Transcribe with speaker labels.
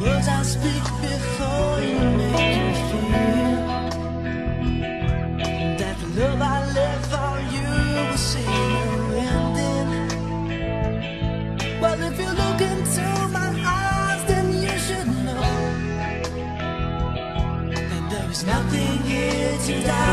Speaker 1: Words I speak before you make you feel That the love I live for you will see no ending Well, if you look into my eyes, then you should know That there is nothing here to die